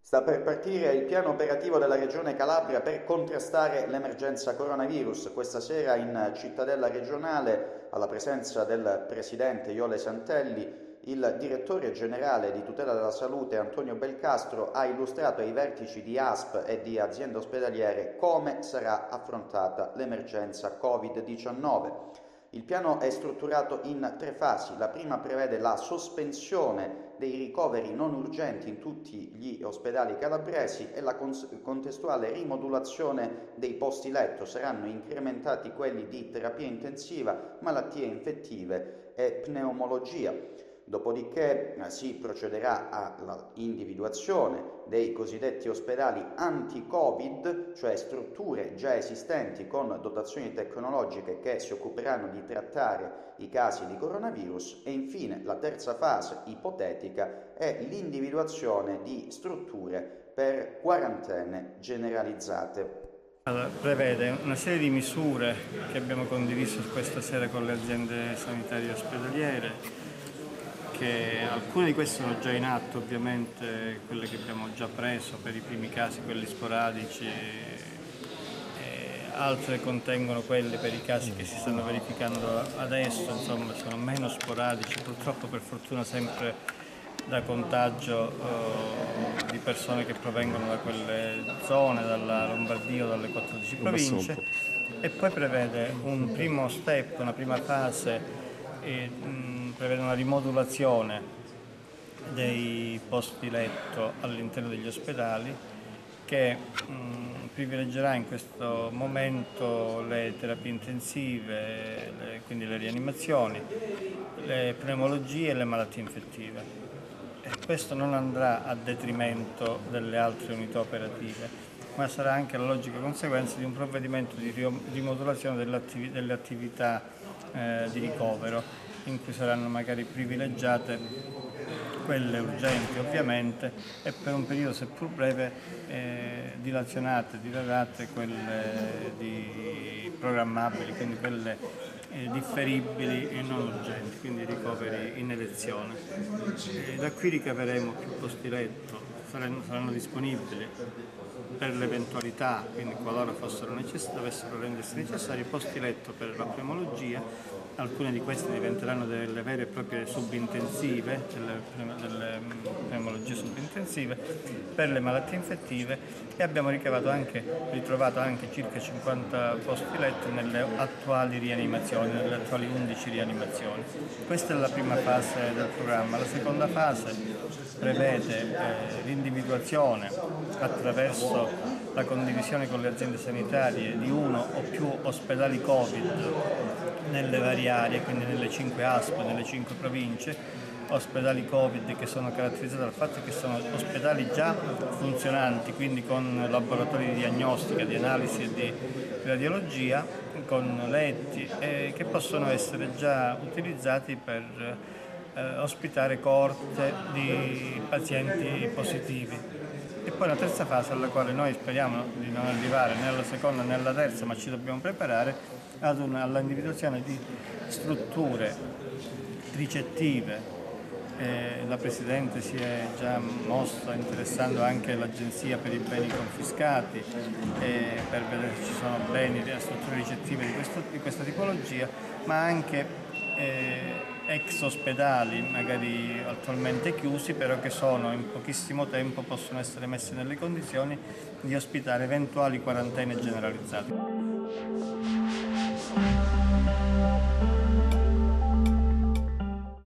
Sta per partire il piano operativo della Regione Calabria per contrastare l'emergenza coronavirus. Questa sera in cittadella regionale, alla presenza del presidente Iole Santelli, il direttore generale di tutela della salute Antonio Belcastro ha illustrato ai vertici di ASP e di aziende ospedaliere come sarà affrontata l'emergenza Covid-19. Il piano è strutturato in tre fasi. La prima prevede la sospensione dei ricoveri non urgenti in tutti gli ospedali calabresi e la contestuale rimodulazione dei posti letto. Saranno incrementati quelli di terapia intensiva, malattie infettive e pneumologia. Dopodiché eh, si procederà all'individuazione dei cosiddetti ospedali anti-Covid, cioè strutture già esistenti con dotazioni tecnologiche che si occuperanno di trattare i casi di coronavirus e infine la terza fase ipotetica è l'individuazione di strutture per quarantene generalizzate. Allora, prevede una serie di misure che abbiamo condiviso questa sera con le aziende sanitarie ospedaliere che alcune di queste sono già in atto, ovviamente quelle che abbiamo già preso per i primi casi, quelli sporadici, altre contengono quelli per i casi che si stanno verificando adesso, insomma sono meno sporadici, purtroppo per fortuna sempre da contagio eh, di persone che provengono da quelle zone, dalla Lombardia o dalle 14 province e poi prevede un primo step, una prima fase e, mh, prevede una rimodulazione dei posti letto all'interno degli ospedali che mh, privilegerà in questo momento le terapie intensive, le, quindi le rianimazioni, le pneumologie e le malattie infettive. E questo non andrà a detrimento delle altre unità operative, ma sarà anche la logica conseguenza di un provvedimento di rimodulazione delle attività eh, di ricovero in cui saranno magari privilegiate quelle urgenti ovviamente e per un periodo seppur breve eh, dilazionate, dilatate quelle di programmabili, quindi quelle eh, differibili e non urgenti, quindi ricoveri in elezione. E da qui ricaveremo più posti letto, saranno, saranno disponibili per l'eventualità, quindi qualora necess- dovessero rendersi necessari, posti letto per la pneumologia, alcune di queste diventeranno delle vere e proprie subintensive, delle, delle pneumologie subintensive, per le malattie infettive e abbiamo anche, ritrovato anche circa 50 posti letto nelle attuali rianimazioni, nelle attuali 11 rianimazioni. Questa è la prima fase del programma, la seconda fase prevede eh, l'individuazione attraverso la condivisione con le aziende sanitarie di uno o più ospedali Covid nelle varie aree, quindi nelle 5 ASP, nelle 5 province, ospedali Covid che sono caratterizzati dal fatto che sono ospedali già funzionanti, quindi con laboratori di diagnostica, di analisi e di radiologia, con letti eh, che possono essere già utilizzati per eh, ospitare coorte di pazienti positivi. E poi la terza fase alla quale noi speriamo di non arrivare né alla seconda né alla terza, ma ci dobbiamo preparare all'individuazione di strutture ricettive. Eh, la Presidente si è già mossa interessando anche l'Agenzia per i beni confiscati eh, per vedere se ci sono beni, strutture ricettive di, questo, di questa tipologia, ma anche eh, ex ospedali, magari attualmente chiusi, però che sono in pochissimo tempo possono essere messi nelle condizioni di ospitare eventuali quarantene generalizzate.